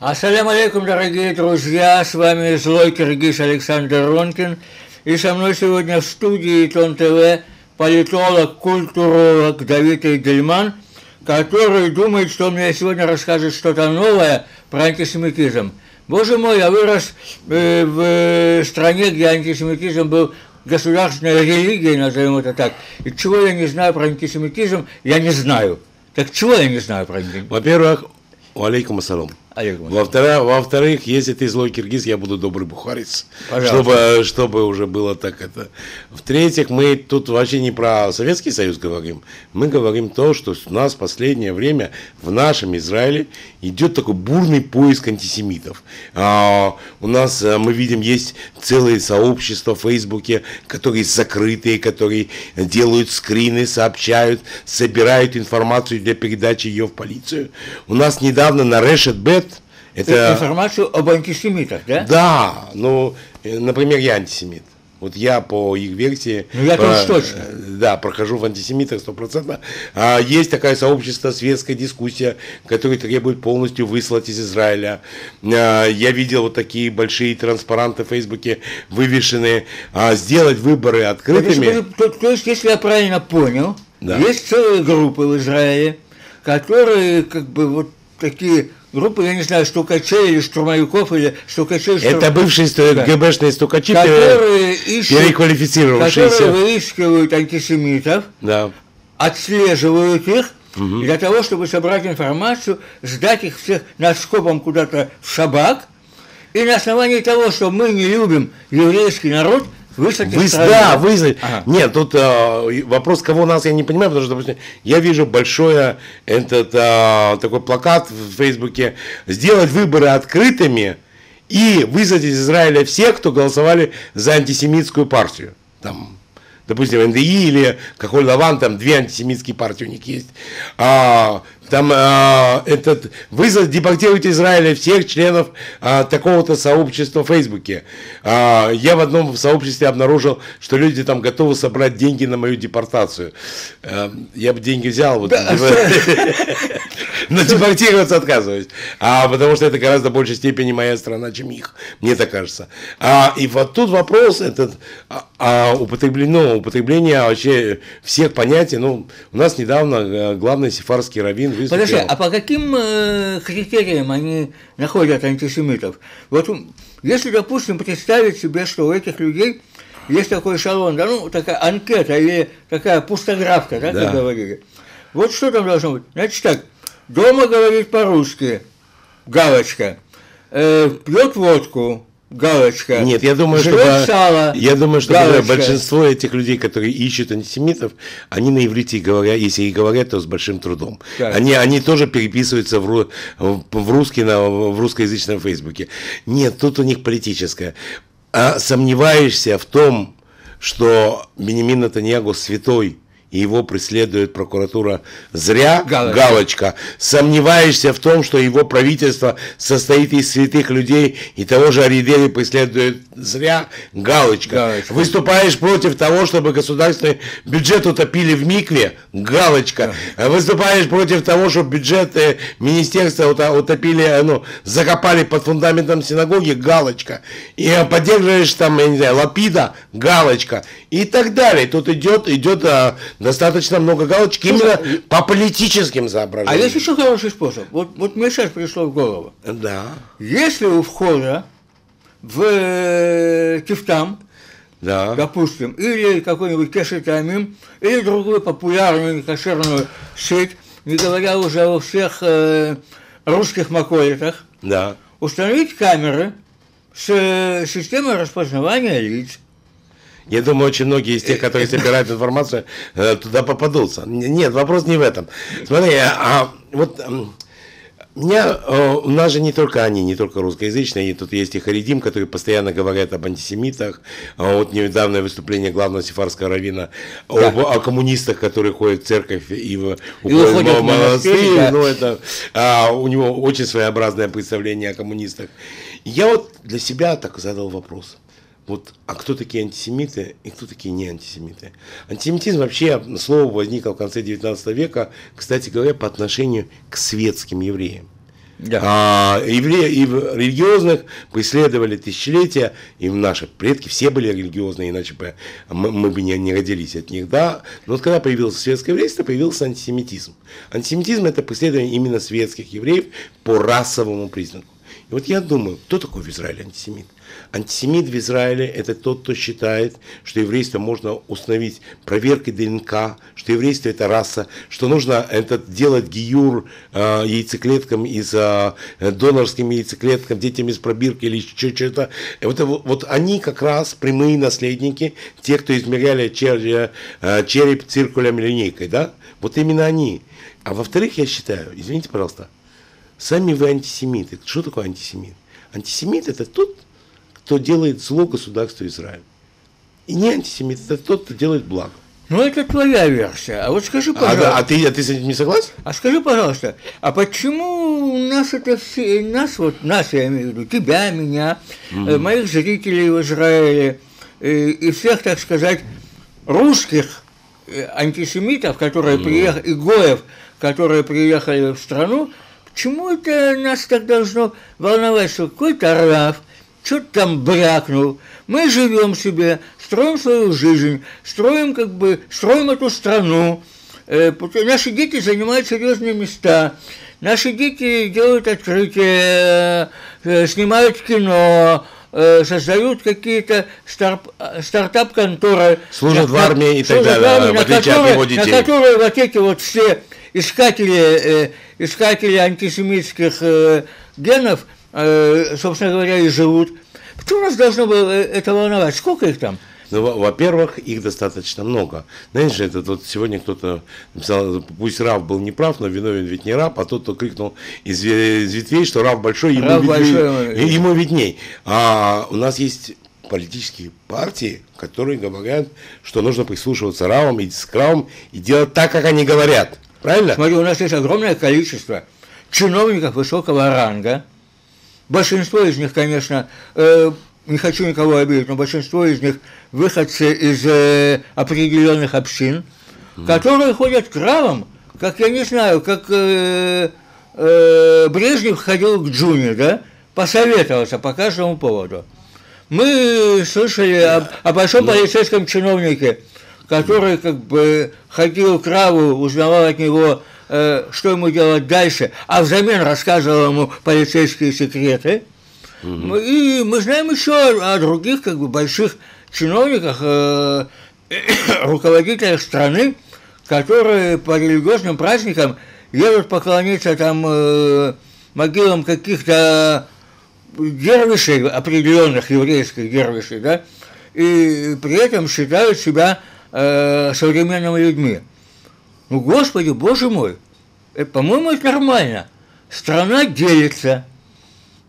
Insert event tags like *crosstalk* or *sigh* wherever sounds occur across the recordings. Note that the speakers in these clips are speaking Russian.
Ассаляму алейкум, дорогие друзья, с вами злой киргиз Александр Ронкин, и со мной сегодня в студии Тон ТВ политолог, культуролог Давид Эйдельман, который думает, что он мне сегодня расскажет что-то новое про антисемитизм. Боже мой, я вырос э, в стране, где антисемитизм был государственной религией, назовем это так. И чего я не знаю про антисемитизм, я не знаю. Так чего я не знаю про антисемитизм? Во-первых, алейкум ассалам. Во-вторых, во-вторых, если ты злой киргиз, я буду добрый бухарец. Чтобы, чтобы уже было так это. В-третьих, мы тут вообще не про Советский Союз говорим. Мы говорим то, что у нас в последнее время в нашем Израиле идет такой бурный поиск антисемитов. А, у нас, э, мы видим, есть целые сообщества в Фейсбуке, которые закрытые, которые делают скрины, сообщают, собирают информацию для передачи ее в полицию. У нас недавно на Решет Бет это... Информацию об антисемитах, да? Да, ну, э, например, я антисемит. Вот я по их версии... Ну, я тоже точно. Э, да, прохожу в антисемитах стопроцентно. А есть такая сообщество, светская дискуссия, которая требует полностью выслать из Израиля. А, я видел вот такие большие транспаранты в Фейсбуке, вывешенные. А, сделать выборы открытыми... То, то, то есть, если я правильно понял, да. есть целые группы в Израиле, которые как бы вот такие группы, я не знаю, стукачей или штурмовиков, или стукачей... Штурм... Это бывшие да. ГБшные стукачи, которые ищут, переквалифицировавшиеся. Которые выискивают антисемитов, да. отслеживают их, угу. для того, чтобы собрать информацию, сдать их всех на скопом куда-то в шабак, и на основании того, что мы не любим еврейский народ – Выслать Вы, да, выслать. Ага. Нет, тут э, вопрос, кого у нас, я не понимаю, потому что, допустим, я вижу большой этот, э, такой плакат в Фейсбуке «Сделать выборы открытыми и вызвать из Израиля всех, кто голосовали за антисемитскую партию». Там, допустим, НДИ или какой Лаван, там две антисемитские партии у них есть. А, там э, этот вызвать, депортировать Израиля всех членов э, такого-то сообщества в Фейсбуке. Э, я в одном сообществе обнаружил, что люди там готовы собрать деньги на мою депортацию. Э, я бы деньги взял, вот, *laughs* но депортироваться отказываюсь. А, потому что это гораздо большей степени моя страна, чем их, мне так кажется. А, и вот тут вопрос этот а, а, употреблено, употребление вообще всех понятий. Ну, у нас недавно э, главный сефарский раввин выступил. Подожди, а по каким э, критериям они находят антисемитов? Вот если, допустим, представить себе, что у этих людей есть такой шалон, да, ну, такая анкета или такая пустографка, да, да. как говорили. Вот что там должно быть? Значит так, дома говорит по-русски, галочка, э, пьет водку, галочка. Нет, я думаю, что сало, я думаю, что галочка. большинство этих людей, которые ищут антисемитов, они на иврите говорят, если и говорят, то с большим трудом. Так. Они, они тоже переписываются в, в русский на в русскоязычном Фейсбуке. Нет, тут у них политическое. А сомневаешься в том, что Бенемин Натаньягу святой, и его преследует прокуратура зря, галочка. галочка. Сомневаешься в том, что его правительство состоит из святых людей, и того же Аридели преследует зря, галочка. галочка. Выступаешь против того, чтобы государственный бюджет утопили в микве, галочка. Да. Выступаешь против того, чтобы бюджеты министерства утопили, ну, закопали под фундаментом синагоги, галочка. И поддерживаешь там, я не знаю, лапида, галочка. И так далее. Тут идет, идет достаточно много галочек именно по политическим соображениям. А есть еще хороший способ. Вот, вот мне сейчас пришло в голову. Да. Если у входа в э, Кифтам, да. допустим, или какой-нибудь Кешетамим, или другую популярную кошерную сеть, не говоря уже о всех э, русских маколитах, да. установить камеры с э, системой распознавания лиц, я думаю, очень многие из тех, которые собирают информацию, э, туда попадутся. Нет, вопрос не в этом. Смотри, а вот меня, э, у нас же не только они, не только русскоязычные, и тут есть и Харидим, которые постоянно говорят об антисемитах, а вот недавнее выступление главного сефарского равина да. об, о коммунистах, которые ходят в церковь и, в, уходят в монастырь, да. ну это, а, у него очень своеобразное представление о коммунистах. Я вот для себя так задал вопрос – вот, а кто такие антисемиты и кто такие не антисемиты? Антисемитизм вообще, слово возникло в конце 19 века, кстати говоря, по отношению к светским евреям. Да. А, евреи, и религиозных преследовали тысячелетия, и наши предки все были религиозные, иначе бы мы, мы бы не, не родились от них, да. Но вот когда появился светское еврейство, появился антисемитизм. Антисемитизм это преследование именно светских евреев по расовому признаку. И вот я думаю, кто такой в Израиле антисемит? Антисемит в Израиле – это тот, кто считает, что еврейство можно установить проверкой ДНК, что еврейство – это раса, что нужно это делать гиюр э, яйцеклеткам из э, донорским яйцеклеткам, детям из пробирки или что-то. Вот, вот они как раз прямые наследники, те, кто измеряли череп, э, череп циркулем линейкой, да? Вот именно они. А во-вторых, я считаю, извините, пожалуйста, сами вы антисемиты. Что такое антисемит? Антисемит – это тот, кто делает зло государству Израиль. И не антисемит, это тот, кто делает благо. Ну, это твоя версия. А вот скажи, пожалуйста. А, а, ты, а ты с этим не согласен? А скажи, пожалуйста, а почему нас это все, нас вот, нас, я имею в виду, тебя, меня, mm-hmm. моих зрителей в Израиле э, и всех, так сказать, русских э, антисемитов, которые mm-hmm. приехали, и гоев, которые приехали в страну, почему это нас так должно волновать, что какой-то раф, что-то там брякнул. Мы живем себе, строим свою жизнь, строим как бы, строим эту страну. Э, наши дети занимают серьезные места. Наши дети делают открытия, э, снимают кино, э, создают какие-то стартап-конторы. Служат в армии и так далее, армии, в отличие от его детей. На которые вот эти вот все искатели, искатели антисемитских генов – Э, собственно говоря, и живут. Почему нас должно было это волновать? Сколько их там? Ну, во-первых, их достаточно много. Знаешь же, это вот сегодня кто-то написал, пусть Рав был неправ, но виновен ведь не раб, а тот, кто крикнул из, из ветвей, что Рав большой, ему, Рав видней, большой, ему видней. А у нас есть политические партии, которые говорят, что нужно прислушиваться Равам, идти с Равом и делать так, как они говорят. Правильно? Смотри, у нас есть огромное количество чиновников высокого ранга, Большинство из них, конечно, э, не хочу никого обидеть, но большинство из них выходцы из э, определенных общин, mm. которые ходят к кравам, как я не знаю, как э, э, Брежнев ходил к Джуне, да, посоветоваться по каждому поводу. Мы слышали о, о большом ну. полицейском чиновнике, который как бы ходил к Раву, узнавал от него Э, что ему делать дальше, а взамен рассказывал ему полицейские секреты. Угу. И мы знаем еще о других как бы больших чиновниках, э, *coughs* руководителях страны, которые по религиозным праздникам едут поклониться там э, могилам каких-то дервишей, определенных еврейских дервишей, да, и при этом считают себя э, современными людьми. Ну, Господи, Боже мой, это, по-моему, это нормально. Страна делится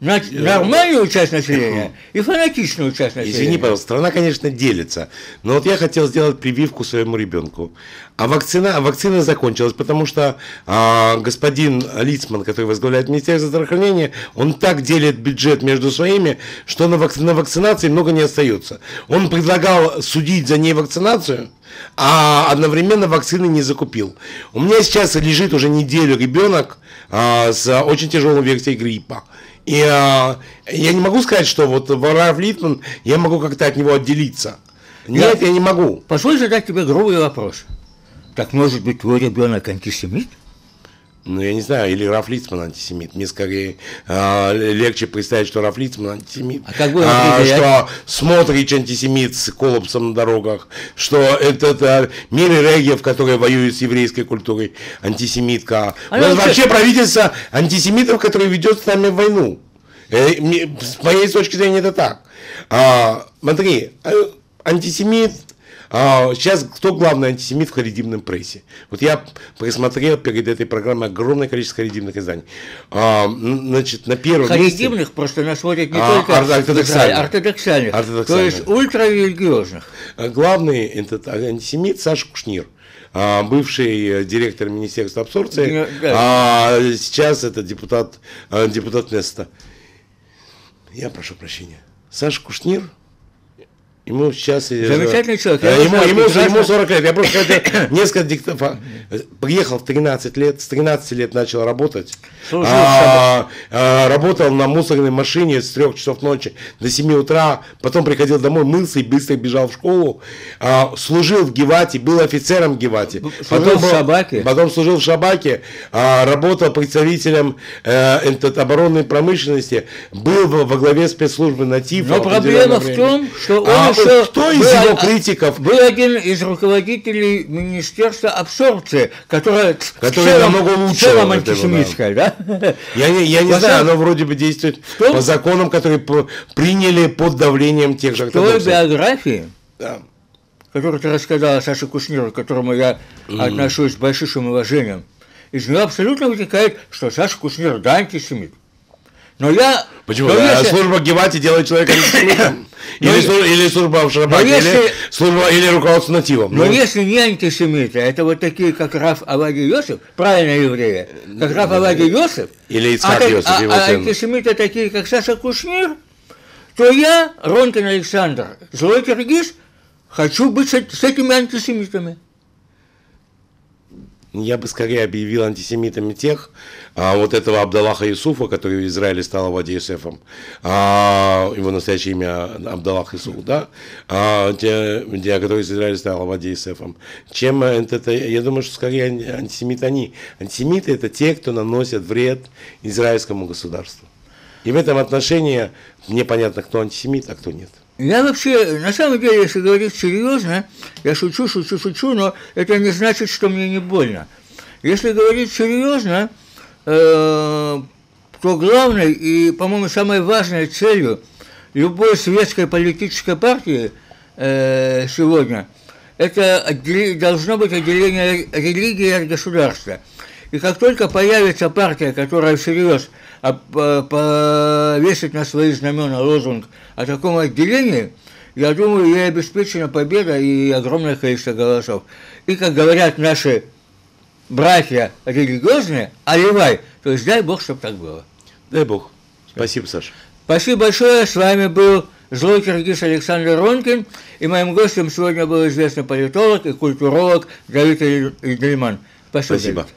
на нормальную часть населения и фанатичную часть населения. Извини, пожалуйста, страна, конечно, делится. Но вот я хотел сделать прививку своему ребенку. А вакцина, вакцина закончилась, потому что а, господин Лицман, который возглавляет Министерство здравоохранения, он так делит бюджет между своими, что на, вакци, на вакцинации много не остается. Он предлагал судить за невакцинацию, а одновременно вакцины не закупил. У меня сейчас лежит уже неделю ребенок а, с очень тяжелой версией гриппа. И а, я не могу сказать, что вот Варав Литман, я могу как-то от него отделиться. Нет, я, я не могу. Позволь задать тебе грубый вопрос. Так может быть твой ребенок антисемит? Ну, я не знаю, или Раф Лицман антисемит. Мне скорее э, легче представить, что Раф Лицман антисемит. А как бы а, Что Смотрич антисемит с коллапсом на дорогах, что этот а, Мири Регев, который воюет с еврейской культурой, антисемитка. А У нас вообще правительство антисемитов, которые ведет с нами войну. Э, с моей точки зрения это так. А, смотри, э, антисемит а, сейчас кто главный антисемит в харидимном прессе? Вот я просмотрел перед этой программой огромное количество харидимных изданий. А, значит, на первом Харидимных месте... просто нас не а, только ортодоксальных. ортодоксальных, ортодоксальных, то есть ультрарелигиозных. А, главный этот антисемит Саша Кушнир а, бывший директор Министерства абсорбции, да. а сейчас это депутат, депутат Неста. Я прошу прощения. Саша Кушнир Ему сейчас... Замечательный человек. Я ему, ему, ему 40 лет. Я просто *coughs* несколько диктофон... Приехал в 13 лет, с 13 лет начал работать. а, а, работал на мусорной машине с 3 часов ночи до 7 утра. Потом приходил домой, мылся и быстро бежал в школу. А, служил в Гевате, был офицером. Служил потом, в Шабаке. Потом служил в Шабаке. А, работал представителем э, оборонной промышленности. Был во, главе спецслужбы НАТИФ. Но проблема в том, что он а, еще кто из был, его критиков? Был один из руководителей Министерства абсорбции, которое, которое целом, намного лучше. В целом антисемитское, да? Я не, я не знаю, оно вроде бы действует том, по законам, которые по, приняли под давлением тех же В той биографии, да. которую ты рассказала Саше Кушниру, к которому я mm. отношусь с большим уважением, из нее абсолютно вытекает, что Саша Кушнир, да, антисемит. Но я... Почему? Но а если... служба Гевати делает человека? *coughs* Или, служба, или служба в если, или, служба, или руководство нативом. Но ну. если не антисемиты, это вот такие, как Раф Авади Йосиф, правильно евреи, как Раф Авади Йосиф, или Ицхак а, Йосиф, а, а антисемиты такие, как Саша Кушнир, то я, Ронкин Александр, злой киргиз, хочу быть с, с этими антисемитами я бы скорее объявил антисемитами тех, а, вот этого Абдаллаха Юсуфа, который в Израиле стал Авади Юсефом, а, его настоящее имя Абдаллах Юсуф, да, а, те, те, который из Израиля стал Авади чем это, я думаю, что скорее антисемиты они. Антисемиты это те, кто наносят вред израильскому государству. И в этом отношении мне понятно, кто антисемит, а кто нет. Я вообще, на самом деле, если говорить серьезно, я шучу, шучу, шучу, но это не значит, что мне не больно. Если говорить серьезно, э, то главной и, по-моему, самой важной целью любой светской политической партии э, сегодня это должно быть отделение религии от государства. И как только появится партия, которая всерьез повесит на свои знамена лозунг о таком отделении, я думаю, ей обеспечена победа и огромное количество голосов. И, как говорят наши братья религиозные, оливай, то есть дай Бог, чтобы так было. Дай Бог. Спасибо, Саша. Спасибо большое. С вами был злой киргиз Александр Ронкин. И моим гостем сегодня был известный политолог и культуролог Давид Идельман. Спасибо. Спасибо. Давид.